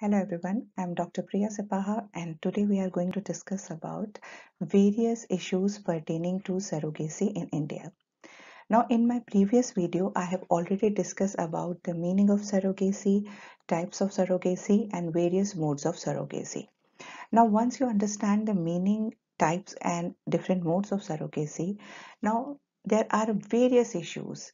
Hello everyone, I'm Dr. Priya Sepaha and today we are going to discuss about various issues pertaining to surrogacy in India. Now in my previous video, I have already discussed about the meaning of surrogacy, types of surrogacy and various modes of surrogacy. Now once you understand the meaning, types and different modes of surrogacy, now there are various issues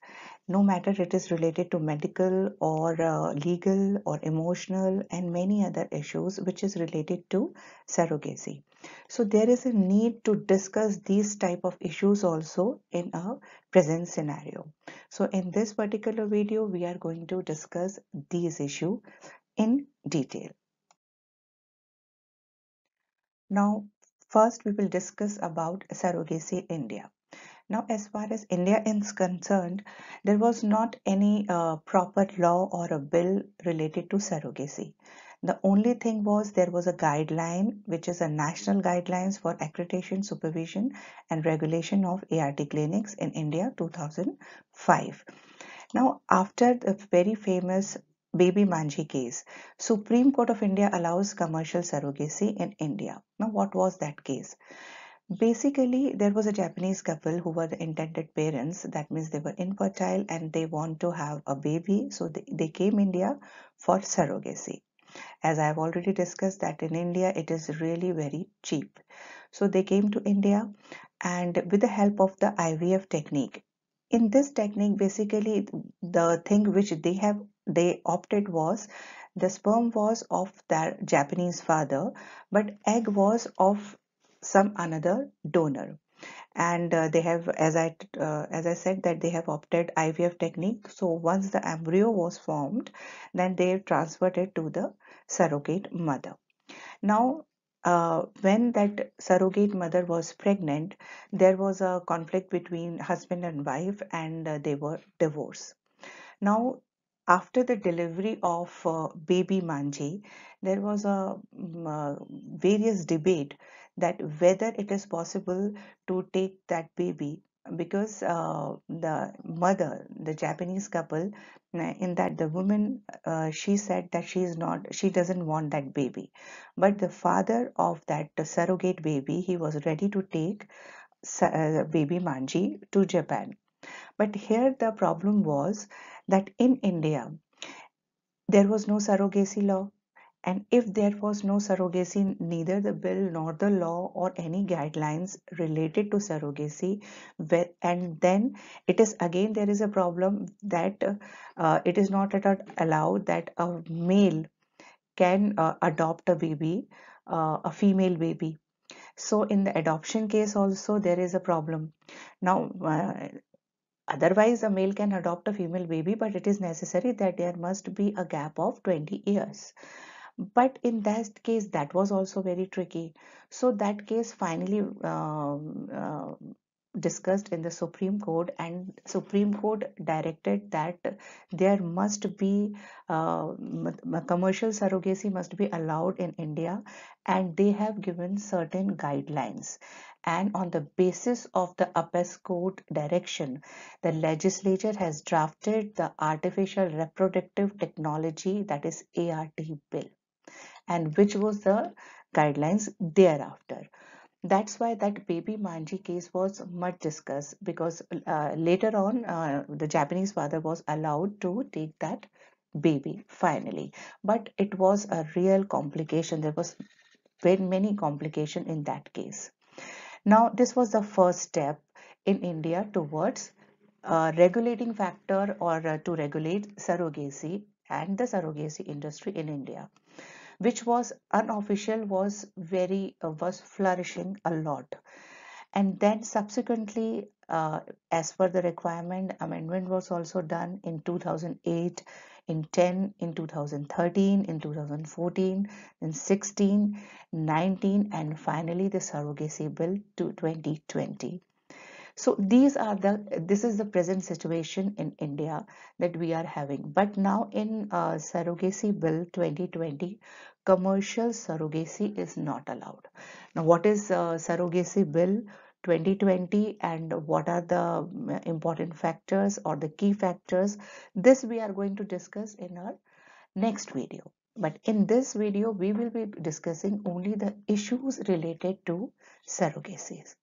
no matter it is related to medical or uh, legal or emotional and many other issues which is related to surrogacy. So there is a need to discuss these type of issues also in a present scenario. So in this particular video we are going to discuss these issue in detail. Now first we will discuss about surrogacy india now, as far as India is concerned, there was not any uh, proper law or a bill related to surrogacy. The only thing was there was a guideline, which is a national guidelines for accreditation, supervision and regulation of ART clinics in India 2005. Now, after the very famous Baby manji case, Supreme Court of India allows commercial surrogacy in India. Now, what was that case? Basically, there was a Japanese couple who were the intended parents. That means they were infertile and they want to have a baby. So they, they came India for surrogacy. As I have already discussed that in India, it is really very cheap. So they came to India and with the help of the IVF technique. In this technique, basically the thing which they have they opted was the sperm was of their Japanese father, but egg was of some another donor. And uh, they have as i uh, as i said that they have opted ivf technique. So once the embryo was formed then they transferred it to the surrogate mother. Now uh, when that surrogate mother was pregnant there was a conflict between husband and wife and uh, they were divorced. Now after the delivery of uh, baby manji there was a um, various debate that whether it is possible to take that baby because uh, the mother the japanese couple in that the woman uh, she said that she is not she doesn't want that baby. But the father of that surrogate baby he was ready to take uh, baby manji to japan. But here the problem was that in india there was no surrogacy law and if there was no surrogacy, neither the bill nor the law or any guidelines related to surrogacy, and then it is again there is a problem that uh, it is not at all allowed that a male can uh, adopt a baby, uh, a female baby. So in the adoption case also there is a problem. Now uh, Otherwise, a male can adopt a female baby, but it is necessary that there must be a gap of 20 years but in that case that was also very tricky. So that case finally um, uh, discussed in the supreme court and supreme court directed that there must be uh, commercial surrogacy must be allowed in india and they have given certain guidelines. And on the basis of the apex court direction the legislature has drafted the artificial reproductive technology that is art bill and which was the guidelines thereafter. That's why that baby manji case was much discussed because uh, later on uh, the japanese father was allowed to take that baby finally. But it was a real complication. There was very many complication in that case. Now this was the first step in india towards uh, regulating factor or uh, to regulate surrogacy and the surrogacy industry in india which was unofficial was very uh, was flourishing a lot. And then subsequently uh, as per the requirement amendment was also done in 2008 in 10 in 2013 in 2014 in 16 19 and finally the surrogacy bill to 2020 so these are the this is the present situation in india that we are having. But now in uh, surrogacy bill 2020 commercial surrogacy is not allowed. Now what is uh, surrogacy bill 2020 and what are the um, important factors or the key factors this we are going to discuss in our next video. But in this video, we will be discussing only the issues related to surrogacies.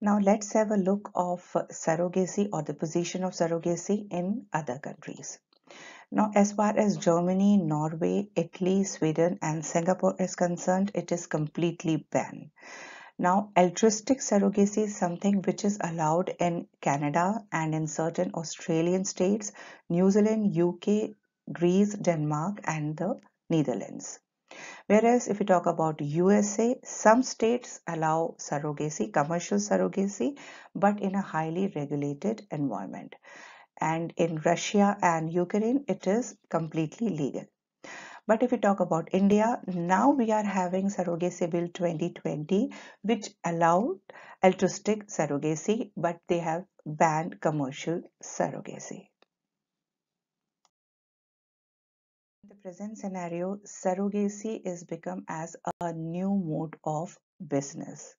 Now let's have a look of surrogacy or the position of surrogacy in other countries. Now as far as Germany, Norway, Italy, Sweden and Singapore is concerned, it is completely banned. Now altruistic surrogacy is something which is allowed in Canada and in certain Australian states, New Zealand, UK, Greece, Denmark and the Netherlands. Whereas if we talk about USA, some states allow surrogacy, commercial surrogacy, but in a highly regulated environment. And in Russia and Ukraine, it is completely legal. But if we talk about India, now we are having Surrogacy Bill 2020, which allowed altruistic surrogacy, but they have banned commercial surrogacy. Present scenario, surrogacy is become as a new mode of business.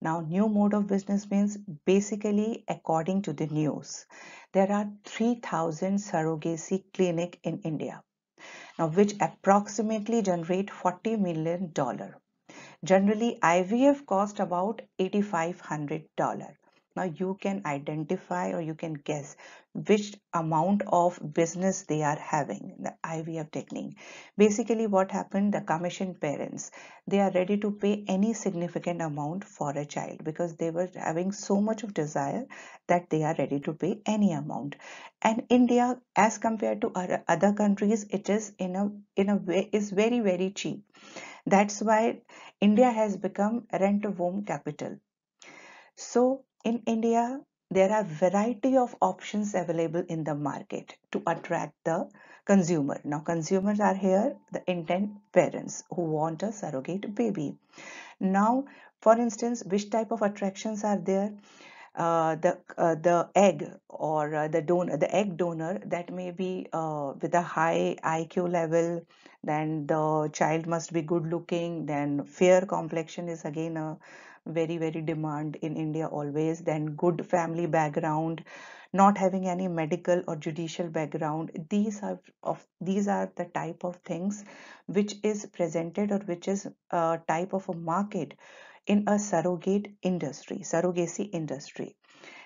Now, new mode of business means basically according to the news, there are 3000 surrogacy clinic in India, now which approximately generate 40 million dollar. Generally, IVF cost about $8,500 now you can identify or you can guess which amount of business they are having the ivf technique. Basically what happened the commission parents they are ready to pay any significant amount for a child because they were having so much of desire that they are ready to pay any amount. And india as compared to other countries it is in a in a way is very very cheap. That's why india has become rent a womb capital. So in India, there are variety of options available in the market to attract the consumer. Now consumers are here, the intent parents who want a surrogate baby. Now, for instance, which type of attractions are there? Uh, the uh, the egg or uh, the donor the egg donor that may be uh, with a high IQ level then the child must be good looking then fair complexion is again a very very demand in India always then good family background not having any medical or judicial background. These are of these are the type of things which is presented or which is a type of a market in a surrogate industry surrogacy industry.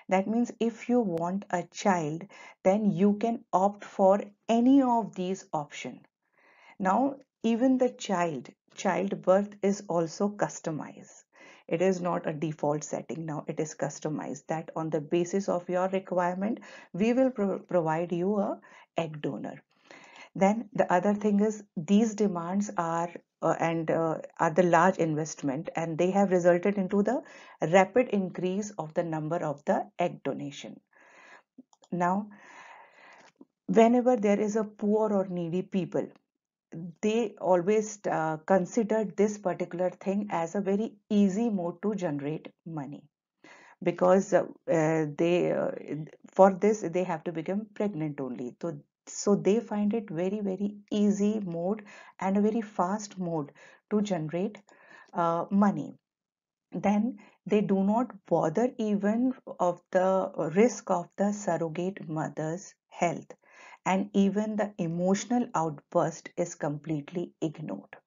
That means if you want a child then you can opt for any of these options now even the child childbirth is also customized it is not a default setting. Now it is customized. That on the basis of your requirement we will pro provide you a egg donor. Then the other thing is these demands are uh, and uh, are the large investment and they have resulted into the rapid increase of the number of the egg donation. Now whenever there is a poor or needy people they always uh, considered this particular thing as a very easy mode to generate money. Because uh, they uh, for this they have to become pregnant only. So so they find it very very easy mode and a very fast mode to generate uh, money. Then they do not bother even of the risk of the surrogate mother's health and even the emotional outburst is completely ignored.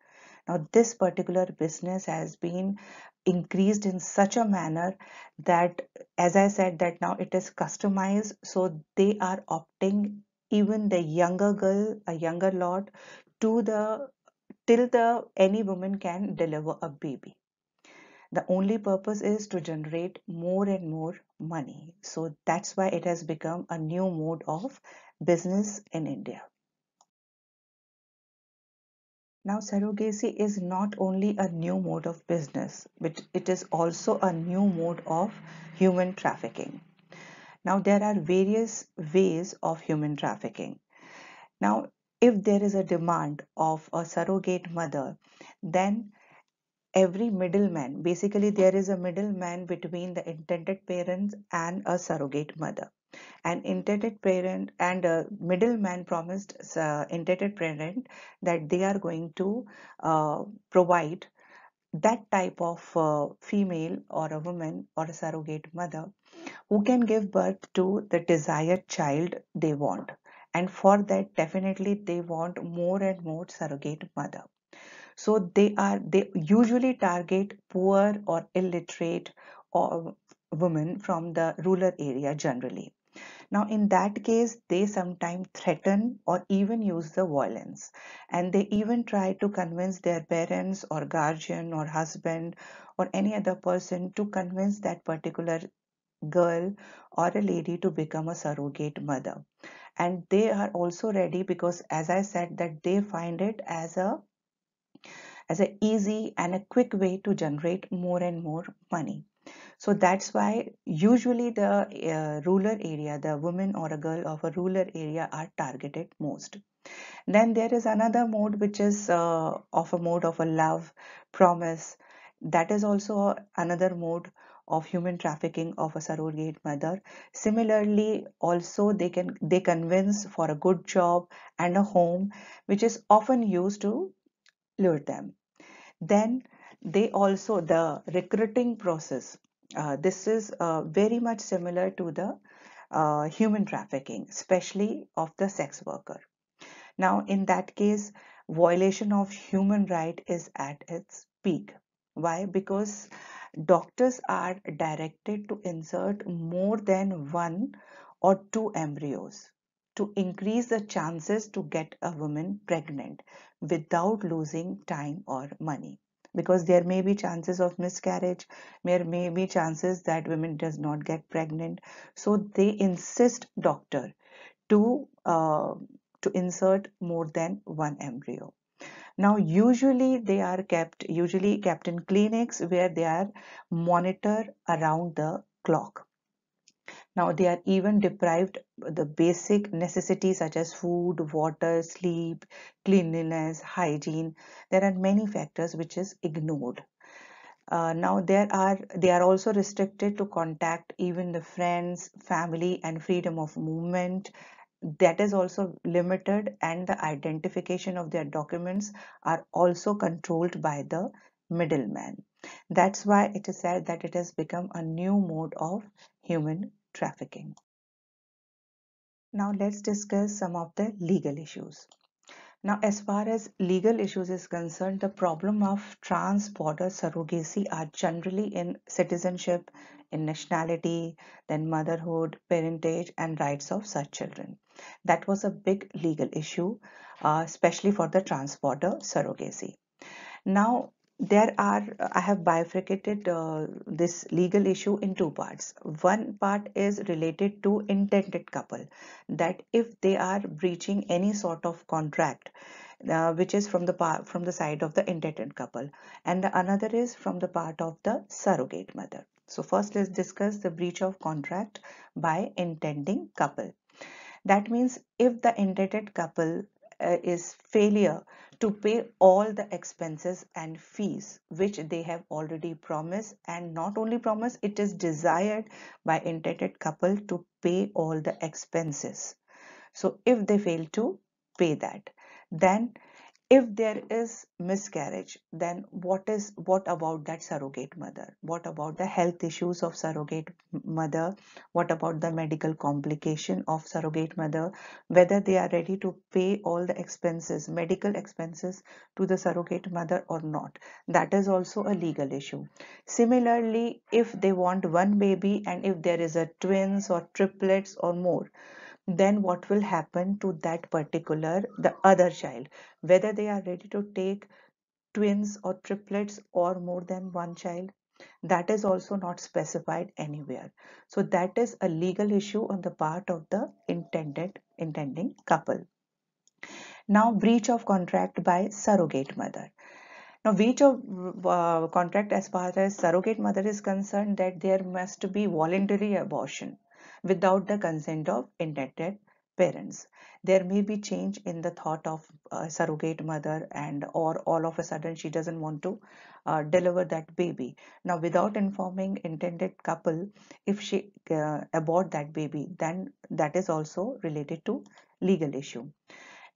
Now, this particular business has been increased in such a manner that, as I said, that now it is customized, so they are opting even the younger girl, a younger lot, to the till the any woman can deliver a baby. The only purpose is to generate more and more money. So that's why it has become a new mode of business in India. Now, surrogacy is not only a new mode of business, but it is also a new mode of human trafficking. Now, there are various ways of human trafficking. Now, if there is a demand of a surrogate mother, then every middleman, basically there is a middleman between the intended parents and a surrogate mother an intended parent and a middleman promised uh, intended parent that they are going to uh, provide that type of uh, female or a woman or a surrogate mother who can give birth to the desired child they want. And for that definitely they want more and more surrogate mother. So they are they usually target poor or illiterate or women from the rural area generally now, in that case, they sometimes threaten or even use the violence. And they even try to convince their parents or guardian or husband or any other person to convince that particular girl or a lady to become a surrogate mother. And they are also ready because, as I said, that they find it as a as a easy and a quick way to generate more and more money. So that's why usually the uh, area, the woman or a girl of a rural area are targeted most. Then there is another mode which is uh, of a mode of a love, promise. That is also another mode of human trafficking of a surrogate mother. Similarly, also they can they convince for a good job and a home, which is often used to lure them. Then they also the recruiting process uh, this is uh, very much similar to the uh, human trafficking, especially of the sex worker. Now, in that case, violation of human right is at its peak. Why? Because doctors are directed to insert more than one or two embryos to increase the chances to get a woman pregnant without losing time or money because there may be chances of miscarriage there may be chances that women does not get pregnant. So they insist doctor to uh, to insert more than one embryo. Now usually they are kept usually kept in clinics where they are monitored around the clock now they are even deprived the basic necessities such as food, water, sleep, cleanliness, hygiene. There are many factors which is ignored. Uh, now there are they are also restricted to contact even the friends, family, and freedom of movement. That is also limited, and the identification of their documents are also controlled by the middleman. That's why it is said that it has become a new mode of human trafficking. Now let's discuss some of the legal issues. Now, as far as legal issues is concerned, the problem of trans-border surrogacy are generally in citizenship, in nationality, then motherhood, parentage, and rights of such children. That was a big legal issue, uh, especially for the trans-border surrogacy. Now, there are i have bifurcated uh, this legal issue in two parts. One part is related to intended couple that if they are breaching any sort of contract uh, which is from the part from the side of the intended couple and the another is from the part of the surrogate mother. So first let's discuss the breach of contract by intending couple. That means if the intended couple uh, is failure to pay all the expenses and fees which they have already promised. And not only promised it is desired by intended couple to pay all the expenses. So if they fail to pay that then if there is miscarriage then what is what about that surrogate mother? What about the health issues of surrogate mother? What about the medical complication of surrogate mother? Whether they are ready to pay all the expenses medical expenses to the surrogate mother or not? That is also a legal issue. Similarly if they want one baby and if there is a twins or triplets or more then what will happen to that particular the other child? Whether they are ready to take twins or triplets or more than one child that is also not specified anywhere. So that is a legal issue on the part of the intended intending couple. Now breach of contract by surrogate mother. Now breach of uh, contract as far as surrogate mother is concerned that there must be voluntary abortion without the consent of intended parents. There may be change in the thought of a surrogate mother and or all of a sudden she doesn't want to uh, deliver that baby. Now without informing intended couple if she uh, abort that baby then that is also related to legal issue.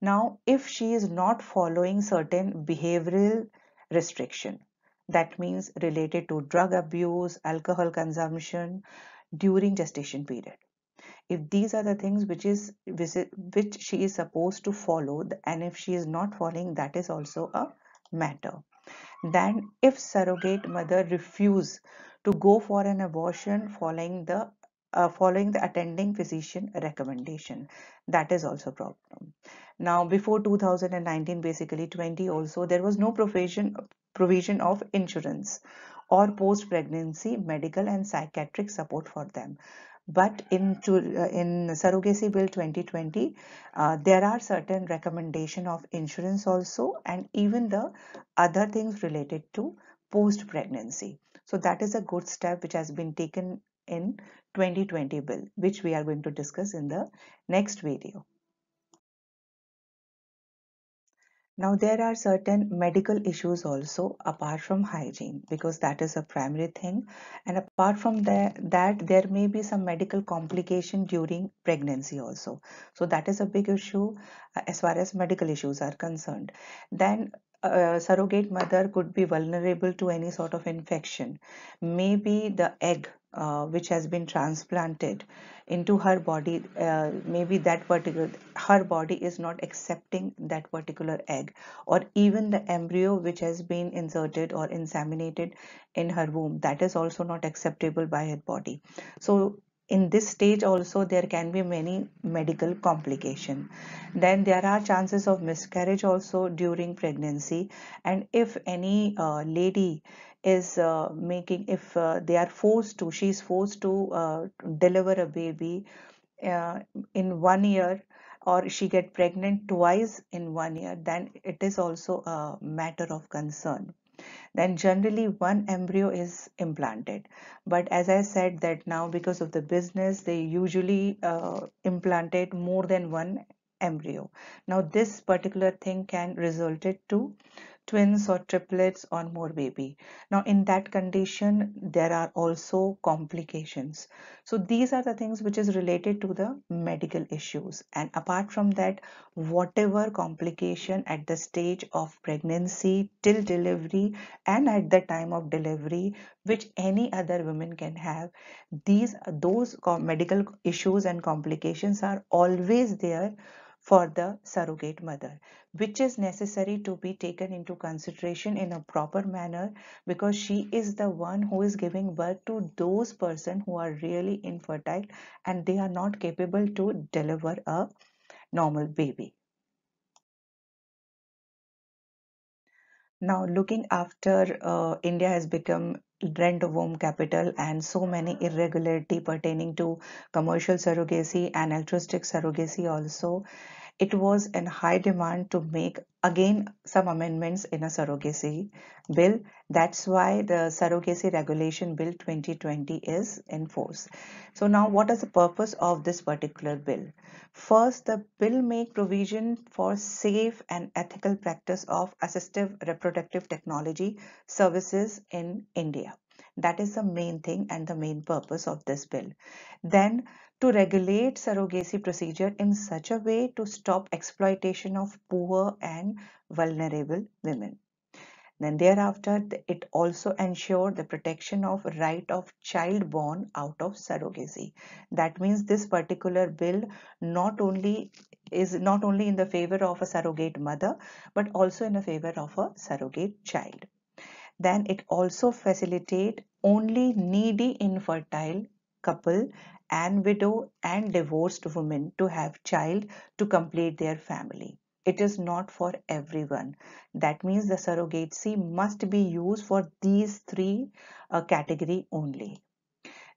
Now if she is not following certain behavioral restriction that means related to drug abuse alcohol consumption during gestation period. If these are the things which is which she is supposed to follow and if she is not following that is also a matter. Then if surrogate mother refuse to go for an abortion following the uh, following the attending physician recommendation that is also problem. Now before 2019 basically 20 also there was no provision provision of insurance or post pregnancy medical and psychiatric support for them. But in uh, in surrogacy bill 2020 uh, there are certain recommendation of insurance also and even the other things related to post pregnancy so that is a good step which has been taken in 2020 bill which we are going to discuss in the next video Now, there are certain medical issues also apart from hygiene because that is a primary thing. And apart from that, that there may be some medical complication during pregnancy also. So that is a big issue uh, as far as medical issues are concerned. Then a surrogate mother could be vulnerable to any sort of infection. Maybe the egg uh, which has been transplanted into her body uh, maybe that particular her body is not accepting that particular egg or even the embryo which has been inserted or inseminated in her womb that is also not acceptable by her body so in this stage also there can be many medical complication. Then there are chances of miscarriage also during pregnancy. And if any uh, lady is uh, making if uh, they are forced to she is forced to uh, deliver a baby uh, in one year or she get pregnant twice in one year then it is also a matter of concern then generally one embryo is implanted. But as i said that now because of the business they usually uh, implanted more than one embryo. Now this particular thing can result it to twins or triplets or more baby. Now in that condition, there are also complications. So these are the things which is related to the medical issues. And apart from that, whatever complication at the stage of pregnancy till delivery and at the time of delivery, which any other woman can have, these those medical issues and complications are always there for the surrogate mother, which is necessary to be taken into consideration in a proper manner because she is the one who is giving birth to those person who are really infertile and they are not capable to deliver a normal baby. Now, looking after uh, India has become rent-a-womb capital and so many irregularity pertaining to commercial surrogacy and altruistic surrogacy also it was in high demand to make again some amendments in a surrogacy bill. That's why the surrogacy regulation bill 2020 is in force. So now what is the purpose of this particular bill? First, the bill make provision for safe and ethical practice of assistive reproductive technology services in India. That is the main thing and the main purpose of this bill. Then to regulate surrogacy procedure in such a way to stop exploitation of poor and vulnerable women. Then thereafter, it also ensured the protection of right of child born out of surrogacy. That means this particular bill not only is not only in the favor of a surrogate mother, but also in the favor of a surrogate child then it also facilitate only needy infertile couple and widow and divorced women to have child to complete their family. It is not for everyone. That means the surrogacy must be used for these three uh, category only.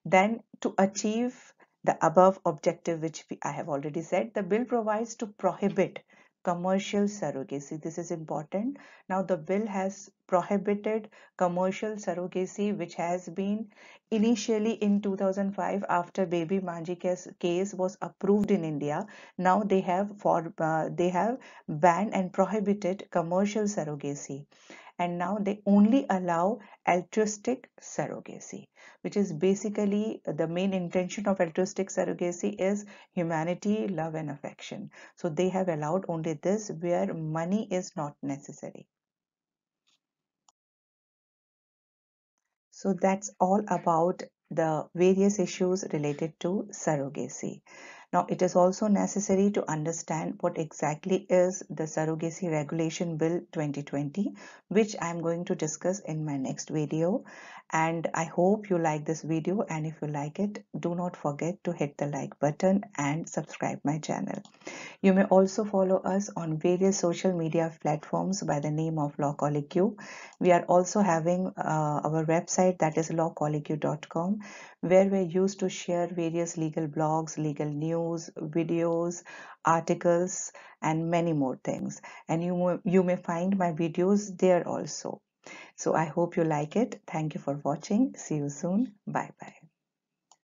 Then to achieve the above objective which I have already said, the bill provides to prohibit commercial surrogacy. This is important. Now the bill has prohibited commercial surrogacy which has been initially in 2005 after baby Manji case, was approved in India. Now they have for uh, they have banned and prohibited commercial surrogacy and now they only allow altruistic surrogacy which is basically the main intention of altruistic surrogacy is humanity love and affection so they have allowed only this where money is not necessary so that's all about the various issues related to surrogacy. Now, it is also necessary to understand what exactly is the Surrogacy Regulation Bill 2020, which I am going to discuss in my next video. And I hope you like this video. And if you like it, do not forget to hit the like button and subscribe my channel. You may also follow us on various social media platforms by the name of Law Colloquy. We are also having uh, our website that is lawcolloquy.com where we're used to share various legal blogs, legal news, videos, articles, and many more things. And you, you may find my videos there also. So I hope you like it. Thank you for watching. See you soon. Bye bye.